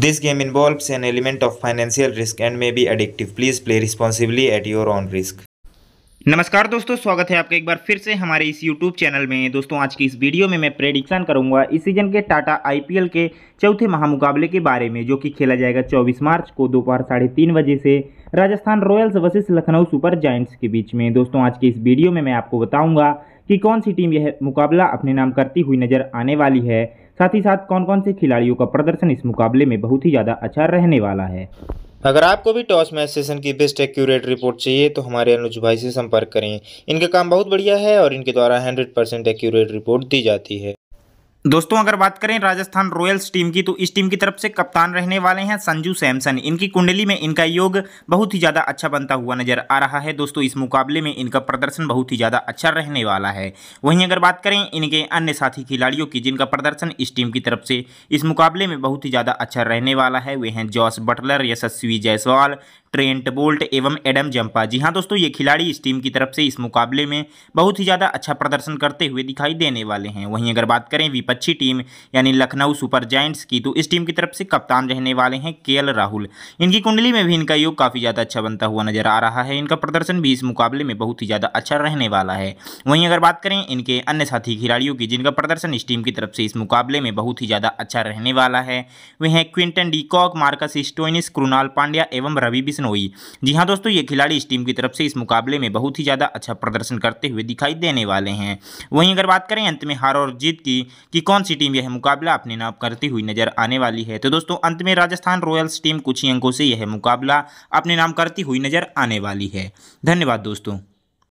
This game involves an element of financial risk and may be addictive. Please play responsibly at your own risk. नमस्कार दोस्तों, स्वागत है आपका एक बार फिर से हमारे इस YouTube चैनल में दोस्तों, आज की इस वीडियो में मैं प्रेडिक्शन करूँगा इस सीज़न के टाटा आईपीएल के चौथे महामुकाबले के बारे में, जो कि खेला जाएगा 24 मार्च को दोपहर साढ़े तीन बजे से Rajasthan Royals versus Lucknow Super Giants के बीच में दोस्तों, आज की इस वीडियो में मैं आपको बताऊँगा कि कौन सी टीम यह मुकाबला अपने नाम करती हुई नज़र आने वाली है साथ ही साथ कौन कौन से खिलाड़ियों का प्रदर्शन इस मुकाबले में बहुत ही ज़्यादा अच्छा रहने वाला है। अगर आपको भी टॉस मैच सेशन की बेस्ट एक्यूरेट रिपोर्ट चाहिए तो हमारे अनुज भाई से संपर्क करें। इनका काम बहुत बढ़िया है और इनके द्वारा 100 परसेंट एक्यूरेट रिपोर्ट दी जाती है। दोस्तों, अगर बात करें राजस्थान रॉयल्स टीम की तो इस टीम की तरफ़ से कप्तान रहने वाले हैं संजू सैमसन। इनकी कुंडली में इनका योग बहुत ही ज़्यादा अच्छा बनता हुआ नज़र आ रहा है। दोस्तों, इस मुकाबले में इनका प्रदर्शन बहुत ही ज़्यादा अच्छा रहने वाला है। वहीं अगर बात करें इनके अन्य साथी खिलाड़ियों की, जिनका प्रदर्शन इस टीम की तरफ़ से इस मुकाबले में बहुत ही ज़्यादा अच्छा रहने वाला है, वे हैं Jos Buttler, Yashasvi Jaiswal Trent, Boult एवं एडम जंपा। जी हाँ दोस्तों, ये खिलाड़ी इस टीम की तरफ़ से इस मुकाबले में बहुत ही ज़्यादा अच्छा प्रदर्शन करते हुए दिखाई देने वाले हैं। वहीं अगर बात करें विपक्षी टीम, यानी लखनऊ सुपर जायंट्स की तो इस टीम की तरफ़ से कप्तान रहने वाले हैं के राहुल। इनकी कुंडली में भी इनका योग काफ़ी ज़्यादा अच्छा बनता हुआ नज़र आ रहा है। इनका प्रदर्शन भी इस मुकाबले में बहुत ही ज़्यादा अच्छा रहने वाला है। वहीं अगर बात करें इनके अन्य साथी खिलाड़ियों की, जिनका प्रदर्शन इस टीम की तरफ़ से इस मुकाबले में बहुत ही ज़्यादा अच्छा रहने वाला है, वे हैं Quinton de Kock Marcus Stoinis Krunal Pandya एवं रवि बिश्नोई जी हाँ दोस्तों, ये खिलाड़ी इस टीम की तरफ़ से इस मुकाबले में बहुत ही ज़्यादा अच्छा प्रदर्शन करते हुए दिखाई देने वाले हैं। वहीं अगर बात करें अंत में हार और जीत की, कि कौन सी टीम यह मुकाबला अपने नाम करती हुई नज़र आने वाली है तो दोस्तों, अंत में राजस्थान रॉयल्स टीम कुछ ही अंकों से यह मुकाबला अपने नाम करती हुई नज़र आने वाली है। धन्यवाद दोस्तों।